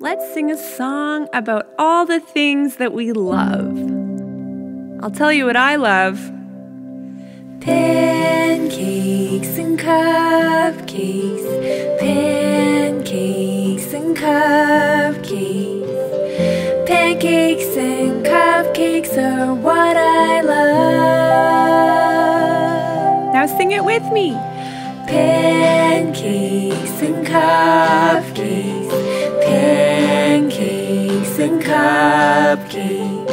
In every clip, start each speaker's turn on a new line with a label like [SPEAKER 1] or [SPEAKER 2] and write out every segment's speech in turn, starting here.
[SPEAKER 1] let's sing a song about all the things that we love. I'll tell you what I love
[SPEAKER 2] pancakes and cupcakes, pancakes and cupcakes, pancakes and cupcakes are what I love.
[SPEAKER 1] Now sing it with me.
[SPEAKER 2] Pancakes and cupcakes, cupcakes.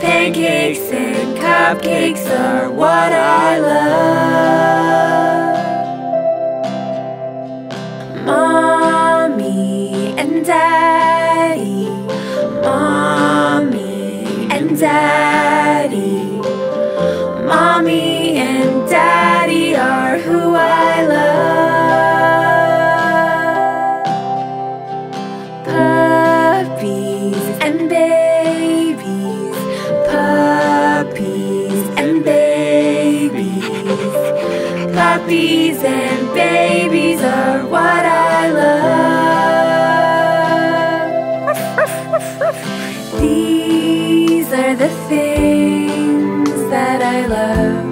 [SPEAKER 2] Pancakes and cupcakes are what I love. Mommy and Daddy, Mommy and Daddy, Mommy puppies and babies are what I love. These are the things that I love.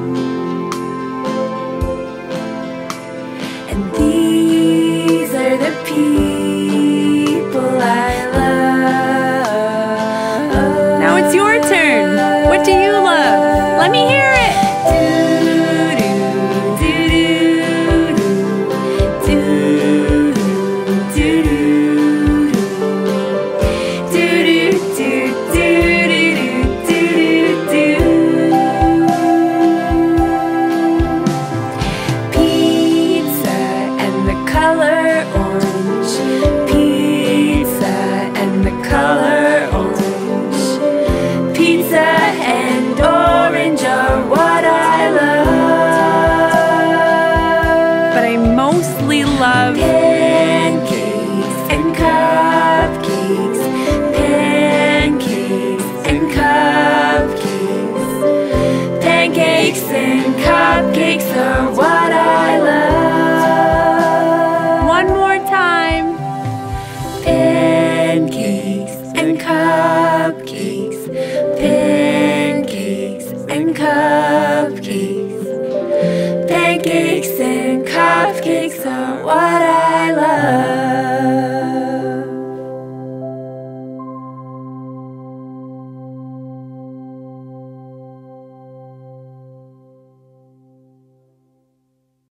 [SPEAKER 2] And these are the people I love.
[SPEAKER 1] Now it's your turn. What do you love? Let me hear it. Mostly love
[SPEAKER 2] Pancakes and cupcakes, pancakes and cupcakes, pancakes and cupcakes are what I love.
[SPEAKER 1] one more time.